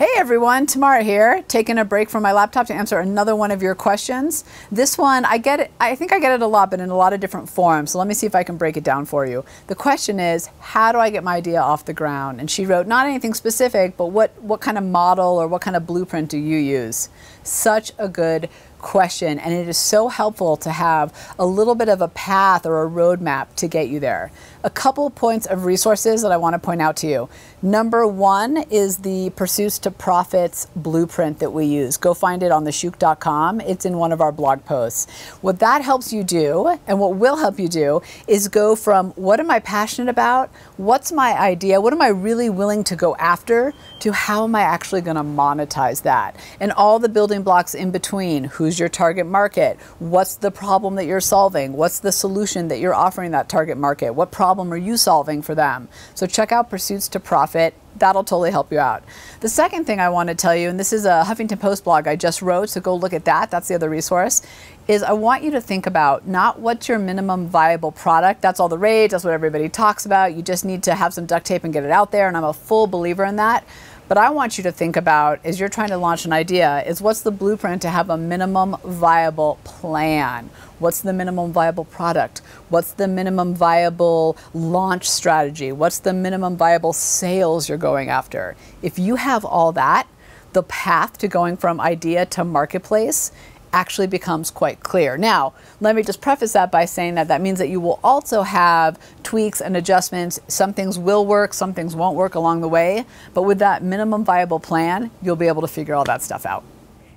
Hey everyone, Tamara here, taking a break from my laptop to answer another one of your questions. This one, I get it, I think I get it a lot, but in a lot of different forms. So let me see if I can break it down for you. The question is, how do I get my idea off the ground? And she wrote, not anything specific, but what, what kind of model or what kind of blueprint do you use? Such a good question and it is so helpful to have a little bit of a path or a roadmap to get you there. A couple points of resources that I want to point out to you. Number one is the Pursuits to Profits blueprint that we use. Go find it on theshuuk.com. It's in one of our blog posts. What that helps you do and what will help you do is go from what am I passionate about? What's my idea? What am I really willing to go after? To how am I actually going to monetize that? And all the building blocks in between. Who's Who's your target market? What's the problem that you're solving? What's the solution that you're offering that target market? What problem are you solving for them? So check out Pursuits to Profit. That'll totally help you out. The second thing I want to tell you, and this is a Huffington Post blog I just wrote, so go look at that. That's the other resource. Is I want you to think about not what's your minimum viable product. That's all the rage. That's what everybody talks about. You just need to have some duct tape and get it out there. And I'm a full believer in that. But I want you to think about, as you're trying to launch an idea, is what's the blueprint to have a minimum viable plan? What's the minimum viable product? What's the minimum viable launch strategy? What's the minimum viable sales you're going after? If you have all that, the path to going from idea to marketplace actually becomes quite clear. Now, let me just preface that by saying that that means that you will also have tweaks and adjustments. Some things will work, some things won't work along the way, but with that minimum viable plan, you'll be able to figure all that stuff out.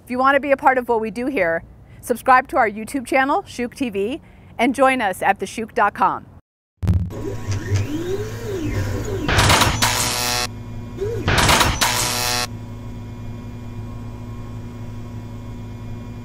If you want to be a part of what we do here, subscribe to our YouTube channel, Shuuk TV, and join us at theshuuk.com.